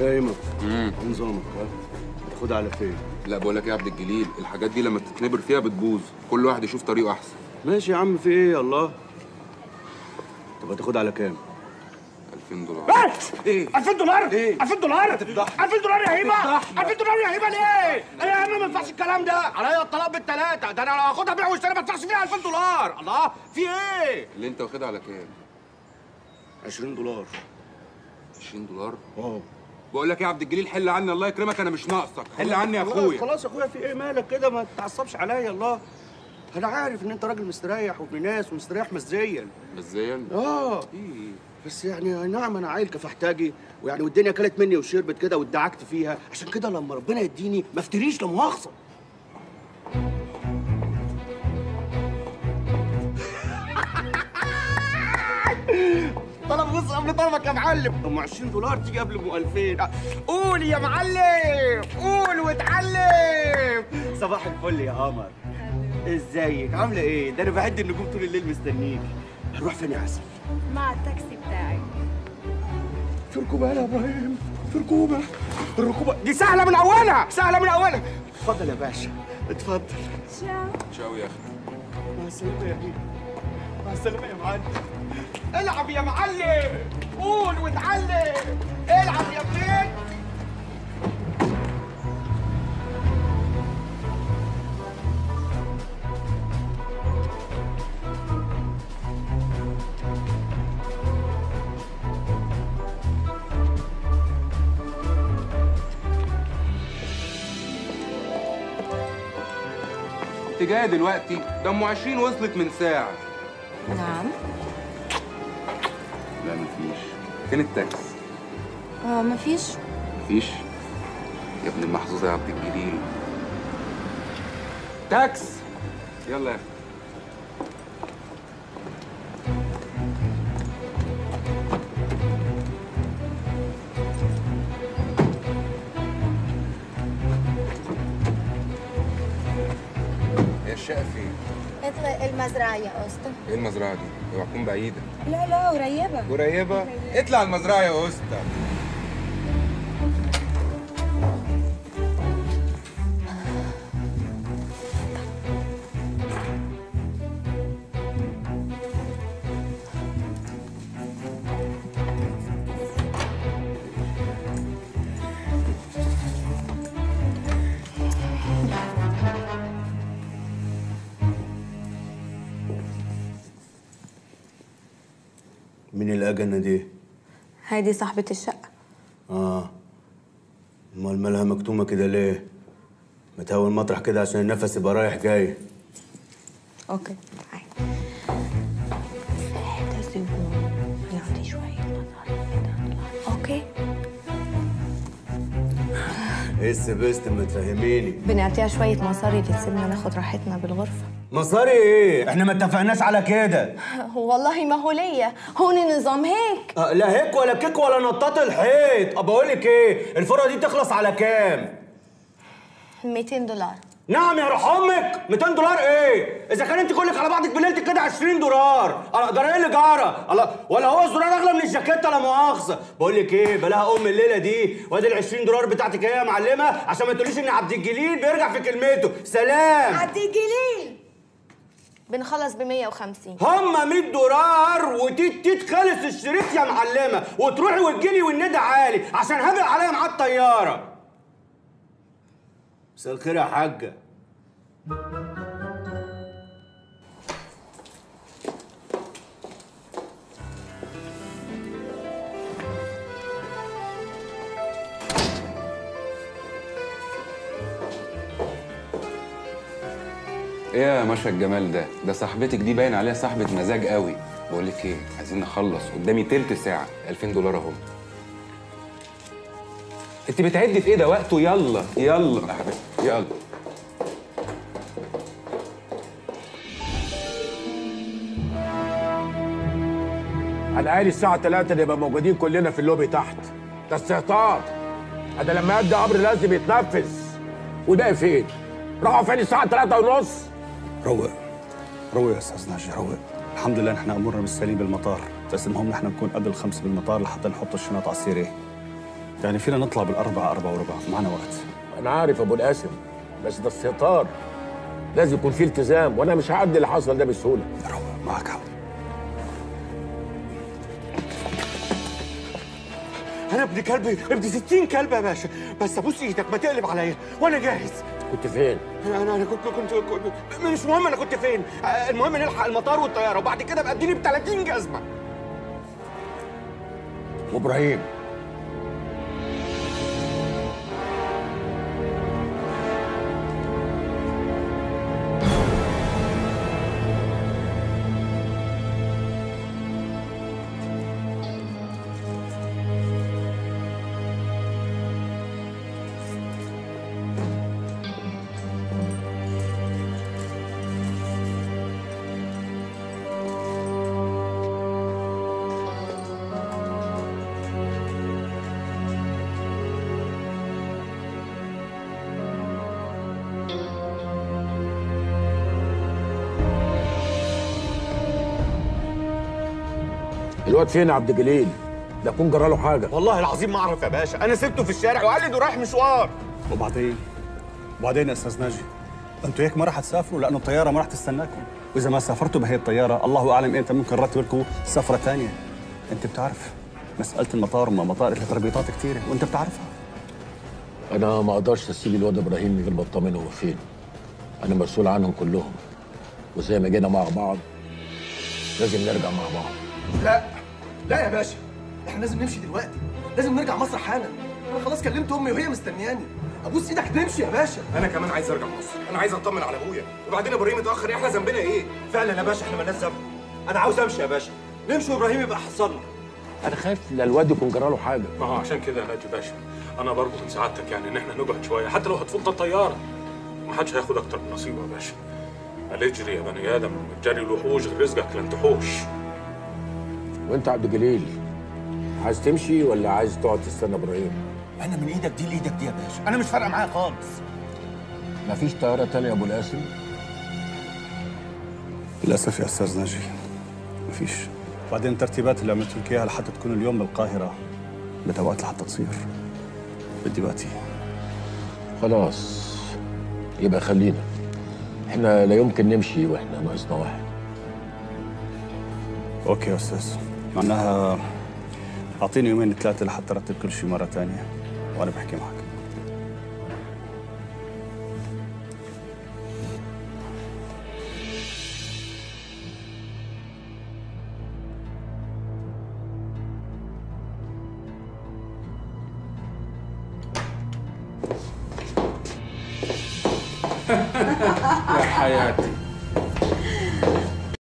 إيه ايمن إيه نظامك؟ ها؟ تاخدها على فين؟ لا بقول لك إيه يا عبد الجليل؟ الحاجات دي لما تتنبر فيها بتبوظ. كل واحد يشوف طريقه أحسن. ماشي يا عم في إيه؟ يا الله طب هتاخدها على كام؟ 2000 دولار. إيه؟ 2000 دولار! إيه؟ 2000 دولار! 2000 دولار يا هيبه 2000 دولار يا هيبه ليه؟ إيه يا عم؟ ما ينفعش الكلام ده. عليا الطلاق بالثلاثه ده أنا لو هاخدها بيع واشتري ما ادفعش فيها 2000 دولار. الله في إيه؟ اللي أنت واخدها على كام؟ 20 دولار. 20 دولار؟ آه. بقول لك يا عبد الجليل حل عني الله يكرمك أنا مش ناقصك. حل عني يا خلاص- أخويا. خلاص يا أخويا في إيه مالك كده؟ ما تتعصبش عليا الله. أنا عارف إن أنت راجل مستريح وابن ناس ومستريح مزيا. زين آه. إيه. بس يعني نعم أنا عيل كفحتاجي ويعني والدنيا كلت مني وشربت كده وادعكت فيها. عشان كده لما ربنا يديني ما افتريش لا مؤاخذة. بص قبل طلبك يا معلم. ام 20 دولار تيجي قبل ام 2000 قول يا معلم قول واتعلم. صباح الفل يا قمر ازيك؟ عاملة إيه؟ ده أنا بعد النجوم طول الليل مستنيك. هنروح فين يا عسل. مع التاكسي بتاعي. في ركوبة يا إبراهيم في ركوبة. الركوبة دي سهلة من أولها سهلة من أولها. اتفضل يا باشا اتفضل. تشاو تشاو يا أخي. مع السلامة يا بيه مع السلامة يا معلم. العب يا معلم. قول واتعلم العب يا بنت انت جاية دلوقتي ده ام 20 وصلت من ساعة. نعم. لا مفيش. فين التاكس آه مفيش. مفيش؟ يا ابن المحظوظة يا عبد الجليل. تاكس يلا يا أخي. الشقة فين؟ اطلع المزرعة يا أسطى إيه المزرعة دي؟ اوعى تكون بعيدة لا لا قريبة قريبة؟ اطلع المزرعة يا أسطى مين الأجنة دي؟ هيدي صاحبة الشقة آه أمال مالها مكتومة كده ليه؟ ما تهوي المطرح كده عشان النفس يبقى رايح جاي أوكي إيه السبست ما تفهميني بنعطيها شوية مصاري تسيبنا ناخد راحتنا بالغرفة. مصاري إيه؟ إحنا ما اتفقناش على كده. والله ما هو ليا. هون نظام هيك. آه لا هيك ولا كيك ولا نطاط الحيط. ابى أقول لك إيه الفرقه دي تخلص على كام؟ 200 دولار. نعم يا روح أمك 200 دولار إيه؟ إذا كان أنت كلك على بعضك بليلتك كده 20 دولار. ده إيه اللي جارة. الله. ولا هو الزرار أغلى من الجاكيته لا مؤاخذة. بقول لك إيه؟ بلاها أم الليلة دي. وأدي ال 20 دولار بتاعتك إيه يا معلمة عشان ما تقوليش إن عبد الجليل بيرجع في كلمته. سلام. عدي جليل بنخلص ب 150 هما 100 دولار وتيت تيت خلص الشريط يا معلمة. وتروحي وتجيلي والندى عالي. عشان هبق عليا مع الطيارة. مساء الخير يا حاجة. إيه يا ماشا الجمال ده؟ ده صاحبتك دي باين عليها صاحبة مزاج قوي. بقول لك إيه عايزين نخلص. قدامي تلت ساعة. 2000 دولار أهو. أنت بتعدي في إيه ده؟ وقته يلا يلا. يا حبيبتي. يلا. أنا قايل الساعة 3 نبقى موجودين كلنا في اللوبي تحت. ده استهتار أنا لما ادي أمر لازم يتنفذ. وده فين؟ راحوا فين الساعة 3 ونص؟ روق. روق يا أستاذ ناجي روق. الحمد لله نحن أمورنا بالسليم بالمطار. بس المهم نحن نكون قبل الخمس بالمطار لحتى نحط الشنط على السيره يعني فينا نطلع بالأربعة أربعة وربع. معنا وقت. أنا عارف يا أبو القاسم بس ده استهتار لازم يكون في التزام وأنا مش هعدي اللي حصل ده بسهولة. روق معك حق أنا ابن كلب ابن 60 كلب يا باشا. بس أبوس إيدك ما تقلب عليا وأنا جاهز. كنت فين؟ أنا أنا أنا كنت كنت كنت- مش مهم أنا كنت فين. المهم نلحق المطار والطيارة وبعد كده ابقى اديني ب 30 جزمه وابراهيم الواد فين يا عبد الجليل؟ ده يكون جرى له حاجة. والله العظيم ما أعرف يا باشا. أنا سبته في الشارع وقال لي ده رايح مشوار. وبعدين؟ وبعدين يا أستاذ ناجي أنتوا هيك ما راح تسافروا؟ لأنه الطيارة ما راح تستناكم. وإذا ما سافرتوا بهي الطيارة الله أعلم إمتى ممكن نرتب لكم سفرة ثانية أنت بتعرف مسألة المطار وما مطار لها تربيطات كثيره وأنت بتعرفها. أنا ما أقدرش أسيب الواد إبراهيم غير ما اطمن هو فين. أنا مسؤول عنهم كلهم. وزي ما جينا مع بعض لازم نرجع مع بعض. لا. لا يا باشا إحنا لازم نمشي دلوقتي لازم نرجع مصر حالا. أنا خلاص كلمت أمي وهي مستنياني. أبوس إيدك نمشي يا باشا. أنا كمان عايز أرجع مصر أنا عايز أطمن على أبويا. وبعدين إبراهيم اتأخر إحنا ذنبنا إيه؟ فعلا يا باشا إحنا مالناش ذنب. أنا عاوز أمشي يا باشا. نمشي وإبراهيم يبقى حصلنا أنا خايف لا الواد يكون جرى له حاجة. ما هو عشان كده يا باشا أنا برضه من سعادتك يعني إن إحنا نقعد شوية. حتى لو هتفوت الطيارة ما حدش هياخد أكتر من نصيبه يا باشا. قال اجري يا بني آدم جري الوحوش غير رزقك لن تحوش. وانت يا عبد الجليل عايز تمشي ولا عايز تقعد تستنى إبراهيم؟ أنا من إيدك دي لايدك دي يا باشا. أنا مش فارقة معايا خالص. مفيش طيارة تانية يا أبو القاسم؟ للأسف يا أستاذ ناجي مفيش. بعدين الترتيبات اللي عملت لك اياها لحتى تكون اليوم بالقاهرة؟ بدها وقت لحتى تصير بدي وقتي. خلاص يبقى خلينا. إحنا لا يمكن نمشي وإحنا ناقصنا واحد. أوكي يا أستاذ. معناها أعطيني يومين ثلاثة لحتى أرتب كل شيء مرة ثانية وأنا بحكي معك. يا حياتي.